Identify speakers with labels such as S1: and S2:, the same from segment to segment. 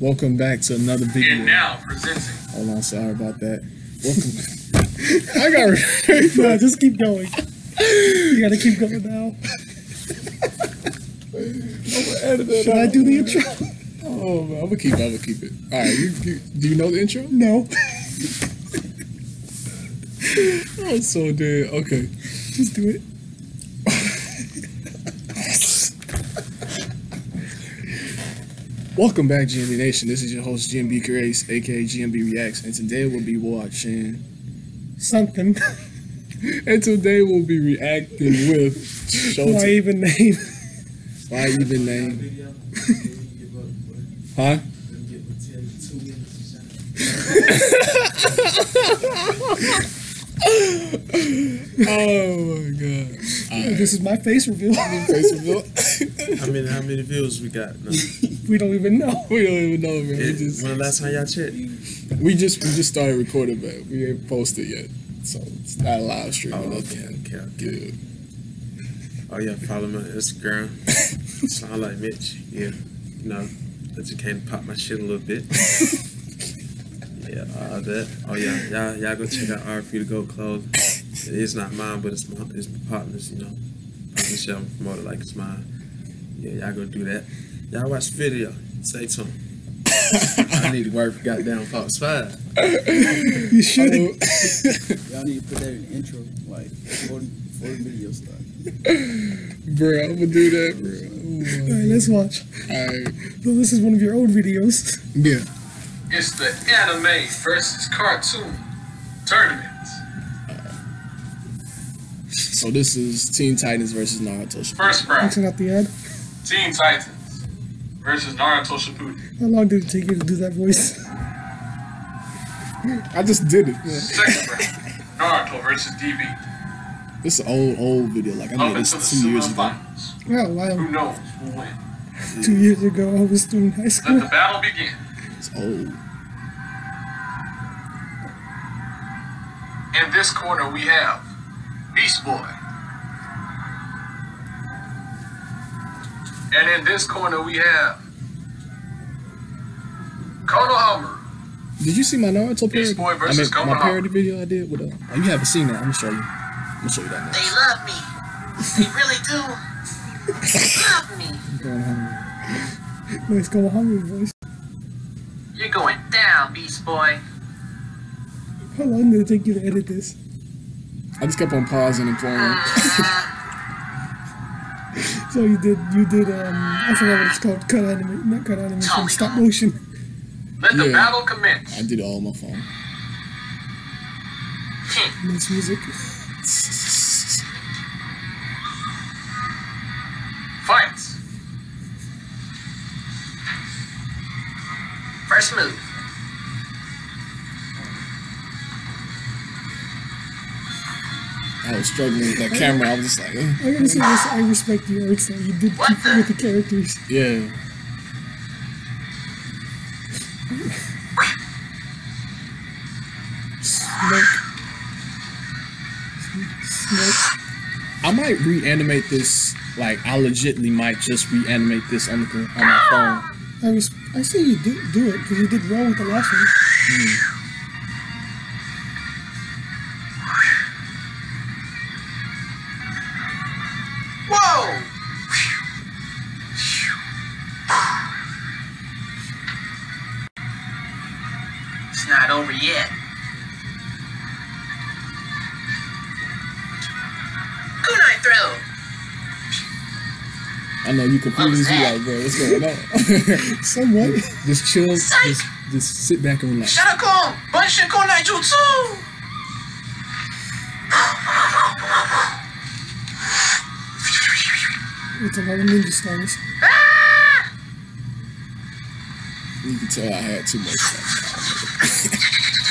S1: Welcome back to another video.
S2: And now presenting.
S1: Oh, Hold on, sorry about that. Welcome. I got
S3: no, just keep going. You gotta keep going now. Should I do the intro?
S1: Oh, man, I'm gonna keep it. I'm gonna keep it. All right, you, you, do you know the intro?
S3: No.
S1: I'm so dead. Okay,
S3: Just do it.
S1: Welcome back, GMB Nation. This is your host GMB Grace, aka GMB Reacts, and today we'll be watching.
S3: Something.
S1: And today we'll be reacting with
S3: Why even name?
S1: Why even name? Huh? Oh my god.
S3: This is my face reveal.
S1: Face reveal.
S4: How many how many views we got? No.
S3: we don't even know.
S1: we don't even know, man. We
S4: It,
S1: just
S4: when the last time y'all checked?
S1: we just we just started recording, but we ain't posted yet, so it's not a live stream.
S4: Oh,
S1: or
S4: okay,
S1: nothing.
S4: okay, okay.
S1: Good.
S4: Oh yeah, follow me on Instagram. Sound like Mitch. Yeah, you know, I just came to pop my shit a little bit. yeah, all that. Oh yeah, y'all y'all go check out RP to Go Clothes. It is not mine, but it's my it's my partners. You know, partnership I'm promoted like it's mine. Yeah, y'all go do that. Y'all watch the video. Say to 'em. I need to work for goddamn Fox Five.
S3: You should.
S5: Y'all need to put that in the intro, like before, before the video starts.
S1: bro, I'm gonna do that, bro. Oh,
S3: Alright, let's watch.
S1: Alright,
S3: So this is one of your old videos.
S1: yeah.
S2: It's the anime versus cartoon tournament.
S1: So this is Teen Titans versus Naruto.
S2: First round,
S3: Mixing out the ad.
S2: Teen Titans versus Naruto Shippuden.
S3: How long did it take you to do that voice?
S1: I just did it. Yeah.
S2: Second round, Naruto versus DB.
S1: This is an old, old video. Like I
S2: Up
S1: made
S2: into
S1: this two years ago.
S2: finals.
S3: Wow.
S2: Who knows who will win?
S3: Two years ago I was still in high
S2: Let
S3: school.
S2: the battle begin.
S1: It's old.
S2: In this corner we have Beast Boy. And in this corner we have Konohamaru.
S1: Did you see my Naruto parody?
S2: Beast Boy
S1: I mean,
S2: versus
S1: my
S2: Konohamaru.
S1: parody video I did with. Uh, oh, you haven't seen that? I'm gonna show you. I'm gonna show you that
S6: They love me. They really do. love me.
S1: Going home.
S3: Nice go hungry voice.
S6: You're going down, Beast Boy.
S3: How long did it take you to edit this?
S1: I just kept on pausing and playing.
S3: So you did you did um I forgot what it's called, cut anime not cut animation, stop motion.
S2: Let the
S1: Yeah.
S2: battle commence.
S1: I did all on my phone.
S3: Nice music.
S2: Fight.
S6: First move.
S1: I was struggling with that camera. I was just like, eh.
S3: I gotta say this, I respect your art style. You did
S6: What
S3: keep
S6: the-
S3: with the characters.
S1: yeah.
S3: Smoke. Smoke.
S1: I might reanimate this. Like, I legitly might just reanimate this on the on my phone.
S3: I res- I say you do do it because you did well with the last one.
S6: Whoa!
S1: I know you confused. You like, bro, what's going on?
S3: Somewhat.
S1: just chill. Just, just sit back and relax.
S6: Shadokon! Bunshin Kunai Jutsu!
S3: It's a lot of ninja stars.
S1: You can tell I had too much.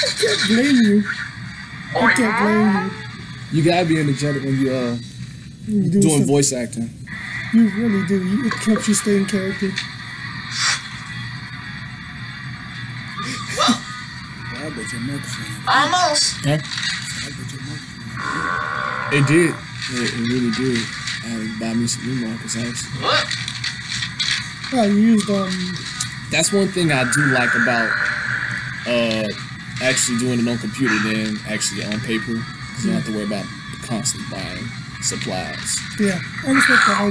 S3: I can't blame you. I can't blame
S1: You You gotta be energetic when you uh
S3: you. You
S1: doing voice acting.
S3: You really do. It helps you stay in character.
S6: Well,
S5: I bet your microphone.
S6: almost.
S1: Huh?
S5: I bet your microphone.
S1: It did. It, it really did. I buy me some new markers actually.
S6: Look,
S3: Oh, you used um
S1: that's one thing I do like about uh actually doing it on computer than actually on paper. 'cause you don't have to worry about constantly buying supplies.
S3: Yeah, I respect that. I,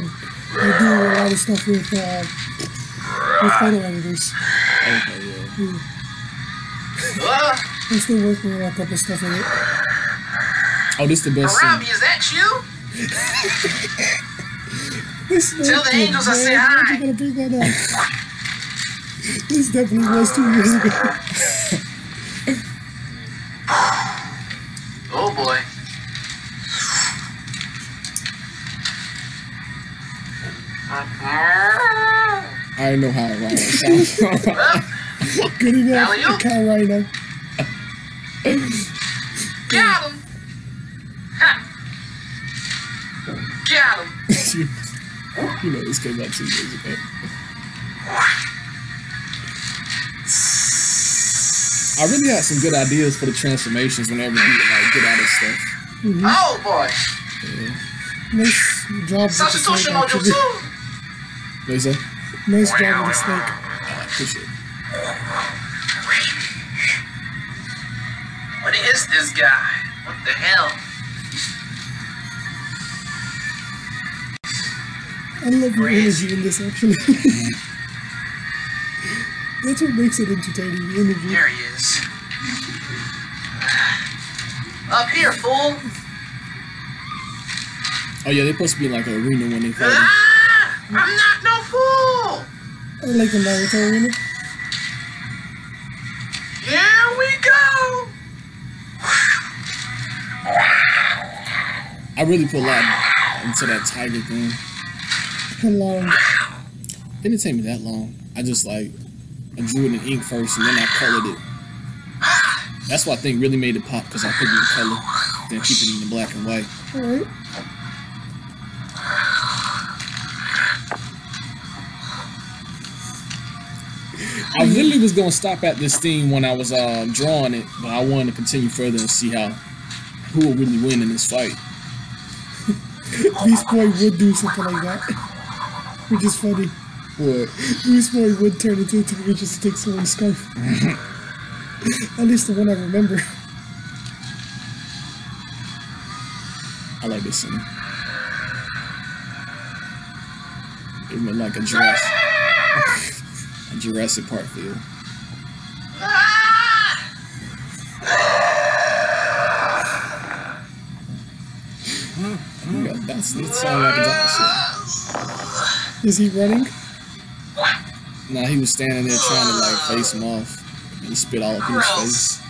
S3: I do a lot of stuff with uh, with photo editors.
S1: Okay, yeah.
S6: Uh,
S3: I'm still working on a couple of stuff with it.
S1: Oh, this the best
S6: Robbie,
S1: thing.
S6: is that you?
S3: This
S6: Tell the
S3: man,
S6: angels I say
S3: why'd
S6: hi.
S3: you gotta bring that up? This definitely was two years ago.
S1: I don't know how it sounds.
S3: Good enough.
S6: Alley-oop.
S3: Cal Rhino.
S6: Got him. Ha. Got him.
S1: you know, this came out two years ago. I really had some good ideas for the transformations whenever you like get out of stuff.
S6: Oh boy.
S3: Nice job with the snake,
S6: Substitution on you
S3: actually.
S6: too.
S1: What you say?
S3: Nice job with the snake.
S1: I appreciate it.
S6: What is this guy? What the hell?
S3: I love your
S6: Where is
S3: energy in this, actually. That's what makes it entertaining, the energy.
S6: Here he is. Up here, fool.
S1: Oh yeah, they're supposed to be in like an arena when they fight.
S6: Ah, I'm not no fool.
S3: I like the Naruto arena.
S6: Here we go.
S1: I really put a lot into that tiger thing.
S3: How long?
S1: It didn't take me that long. I just like I drew it in ink first and then I colored it. That's what I think really made it pop because I put it in color, then keep it in the black and white.
S3: Alright.
S1: I literally was gonna stop at this theme when I was um, drawing it, but I wanted to continue further and see how who will really win in this fight.
S3: Beast Boy would do something like that. Which is funny.
S1: What?
S3: Beast Boy would turn into a tiger just to take someone's scarf. At least the one I remember.
S1: I like this scene. It went like a a Jurassic Park feel.
S6: Ah!
S1: Yeah, that's that sound like a dinosaur.
S3: Is he running?
S1: Nah, he was standing there trying to like face him off. And he spit all up in his face.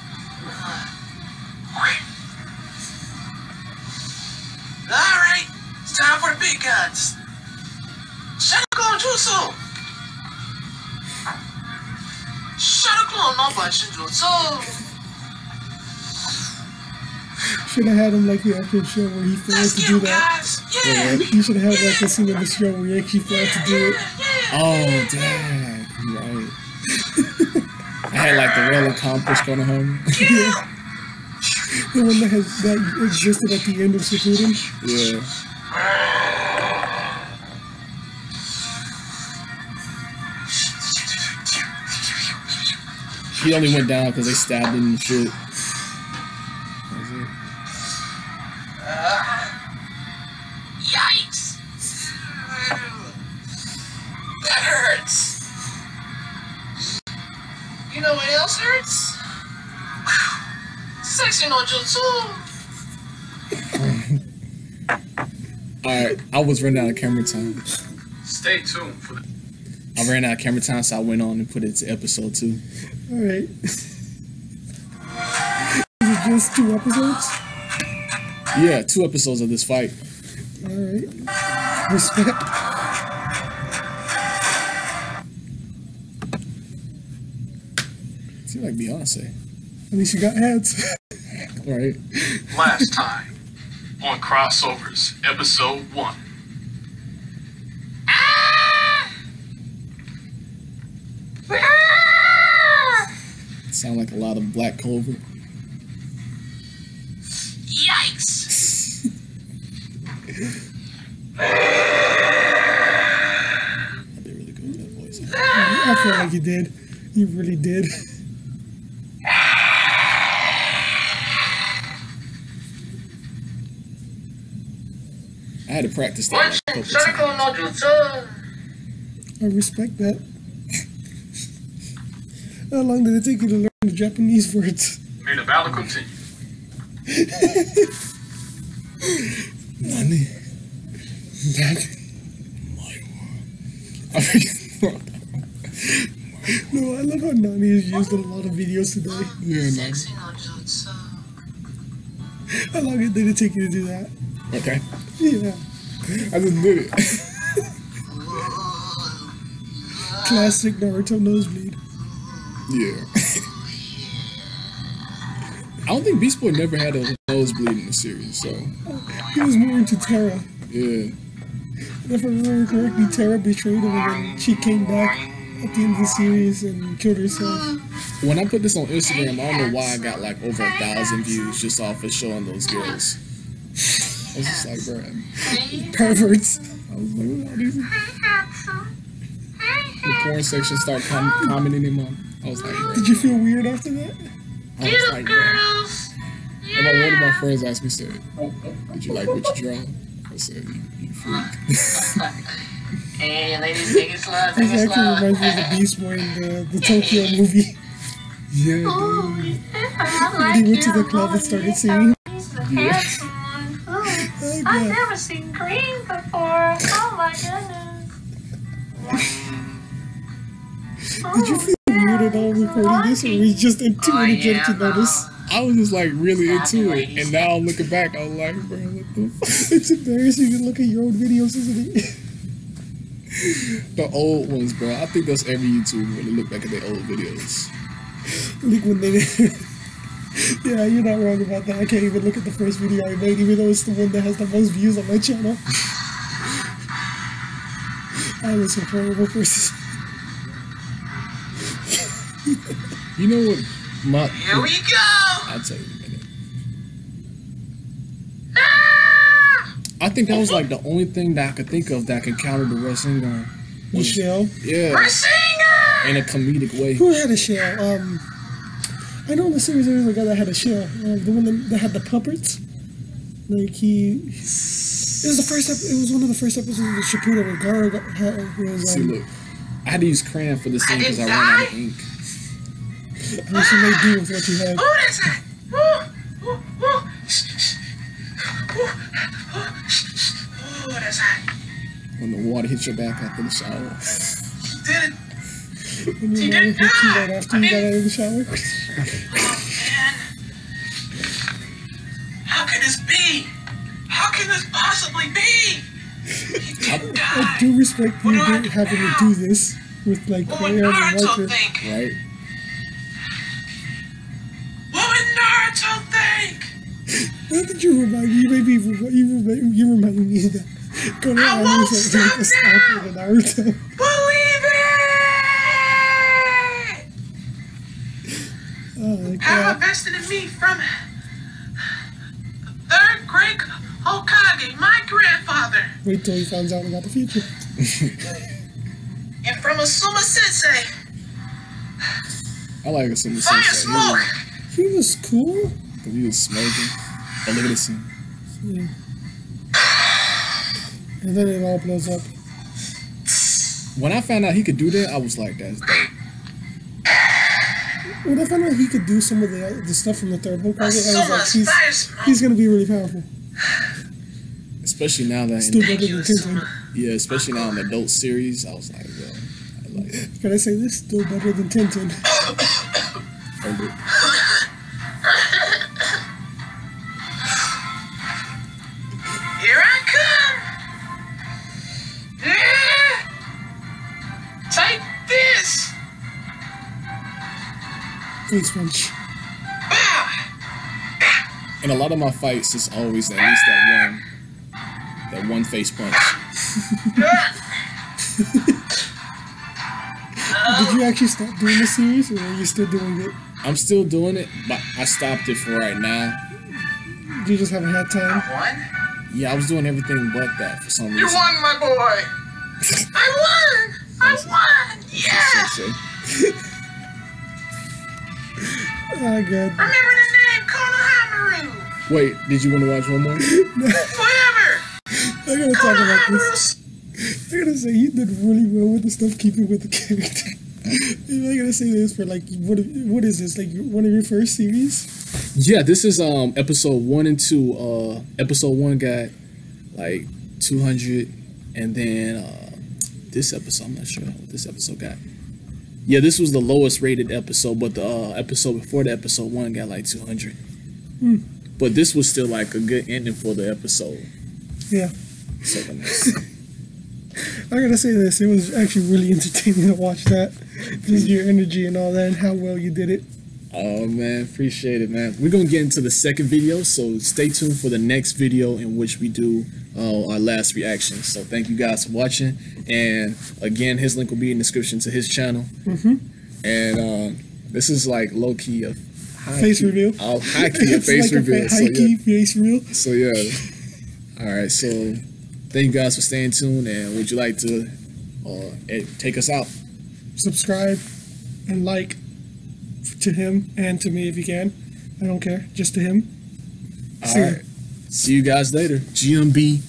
S6: All right, it's time for the big guns. Jutsu. Shadow no but Jutsu.
S3: Should have had him like the actual show where he failed
S6: Let's
S3: to do
S6: him,
S3: that.
S6: guys. Yeah.
S3: You should have had like a scene in the show where he actually failed to do it.
S1: Oh, dang. You're right. I had like the roller compass going home.
S3: The one that has that existed at the end of Shippuden.
S1: yeah. He only went down because they stabbed him in the foot. That was it.
S6: Yikes. That hurts. You know what else hurts? Sexy no jutsu.
S1: Alright, I was running out of camera time.
S2: Stay tuned for the
S1: I ran out of camera time, so I went on and put it to episode two.
S3: Alright. Is it just two episodes?
S1: Yeah, two episodes of this fight.
S3: Alright. Respect.
S1: Seems like Beyonce.
S3: At least you got ads.
S1: Alright.
S2: last time on Crossovers, Episode 1.
S1: Sound like a lot of Black Clover.
S6: Yikes.
S1: I did really good with that voice.
S3: I feel like you did. You really did.
S1: I had to practice that. Like a couple
S6: Circle
S1: times.
S6: no jutsu.
S3: I respect that. How long did it take you to learn the Japanese words?
S2: May the battle continue.
S1: Nani?
S3: That.
S1: I forget.
S3: No, I love how Nani is used in a lot of videos today.
S1: yeah, no.
S6: Sexy no jutsu.
S3: Uh, how long did it take you to do that?
S1: Okay.
S3: Yeah.
S1: I just did it.
S3: Classic Naruto nosebleed.
S1: Yeah. I don't think Beast Boy never had a nosebleed in the series, so
S3: He was more into Terra.
S1: yeah.
S3: If I remember correctly, Terra betrayed him and she came back at the end of the series and killed herself.
S1: When I put this on Instagram, I don't know why I got like over a thousand views just off of showing those girls. I was just like, bro.
S3: Perverts.
S1: I was like, what are these? The porn section started com- commenting him on. I was like.
S3: Did you feel weird after that?
S1: I was like, bro.
S6: Girls.
S1: And my, one of my friends asked me, said, "Did you like what you draw?" I said, "You, you freak."
S6: Hey, ladies, take it slow, take
S3: This
S6: it
S3: actually
S6: slow.
S3: reminds me of the Beast Boy in the, the Tokyo movie.
S1: yeah, dude.
S3: When he went to the club and started singing.
S1: Yeah.
S3: Oh,
S7: I've
S3: God.
S7: never seen green before. Oh my goodness.
S3: Did you feel weird at all recording this, or you just too
S6: Oh,
S3: energetic to
S6: yeah,
S3: notice?
S1: I was just like really into it, and now I'm looking back, I was like, bro, what the fuck?
S3: It's embarrassing to look at your old videos, isn't it?
S1: The old ones, bro. I think that's every YouTuber when they look back at their old videos.
S3: like when they. yeah, you're not wrong about that. I can't even look at the first video I made, even though it's the one that has the most views on my channel. I was a horrible person.
S1: You know what? My,
S6: Here we go.
S1: I'll tell you in a minute. I think that was like the only thing that I could think of that could counter the wrestling gun.
S3: Michelle.
S1: Yeah,
S6: Singer.
S1: in a comedic way.
S3: Who had a shell? Um, I know in the series there was a guy that had a shell. Um, the one that, that had the puppets. Like he, it was the first. Ep- it was one of the first episodes of Shippuden where Gaara got, had, was.
S1: See,
S3: Um,
S1: look, I had to use crayon for this thing because I ran out of ink.
S3: I you made do with what you
S6: that?
S1: When the water hits your back after the shower.
S6: Did it?
S3: And your mom hit you right after you got out of the shower.
S6: Man. How can this be? How can this possibly be? He didn't
S3: I
S6: die.
S3: do respect you
S6: What
S3: having to do this with like
S6: What would
S3: and
S6: Naruto?
S1: Right?
S3: You remind me? You made me. You remind, you reminded me of that. Konoha
S6: I won't
S3: was like, like a
S6: stop
S3: stalker to Naruto.
S6: Believe it!
S3: Oh my
S6: Have
S3: god.
S6: invested in me from the third great Hokage, my grandfather,
S3: Wait till he finds out about the future.
S6: and from Asuma Sensei.
S1: I like some of the
S6: Fire smoke!
S3: He was cool.
S1: Because he was smoking. Oh, look at this scene.
S3: Yeah. And then it all blows up.
S1: When I found out he could do that, I was like, that's dope.
S3: When I found out he could do some of the the stuff from the third book, I was like, he's, he's gonna be really powerful.
S1: Especially now that,
S3: Still
S1: in,
S3: better than Tintin.
S1: Yeah, especially now in the adult series, I was like, yo, I like it.
S3: Can I say this? Still better than Tintin.
S6: Here I come! Yeah! Take this!
S3: Face punch.
S6: Ah!
S1: And a lot of my fights is always at least that one, that one face punch.
S3: Did you actually stop doing the series, or are you still doing it?
S1: I'm still doing it, but I stopped it for right now.
S3: You just haven't had time.
S6: One?
S1: Yeah, I was doing everything but that for some reason.
S6: You won, my boy! I won! I won! Yes!
S1: say.
S3: Oh god.
S6: Remember the name Konohamaru.
S1: Wait, did you want to watch one more?
S6: Forever.
S3: I gotta talk about this. I gotta say you did really well with the stuff keeping with the character. I gotta say this for like what what is this like one of your first series?
S1: Yeah, this is um episode one and two. Uh, episode one got like two hundred, and then uh, this episode I'm not sure what this episode got. Yeah, this was the lowest rated episode, but the uh, episode before the episode one got like two hundred. But this was still like a good ending for the episode.
S3: Yeah.
S1: So let me see.
S3: I gotta say this, it was actually really entertaining to watch that. Just your energy and all that and how well you did it.
S1: Oh man, appreciate it, man. We're gonna get into the second video, so stay tuned for the next video in which we do uh, our last reaction. So thank you guys for watching, and again, his link will be in the description to his channel.
S3: Mhm.
S1: And um, this is like low key a high
S3: Face
S1: key,
S3: reveal.
S1: Oh, high key a face
S3: like
S1: reveal.
S3: a
S1: so,
S3: high key
S1: yeah.
S3: face reveal.
S1: so yeah. All right, so thank you guys for staying tuned, and would you like to uh, eh, take us out?
S3: Subscribe and like to him and to me if you can. I don't care. Just to him.
S1: All
S3: See ya.
S1: right. See you guys later. GMB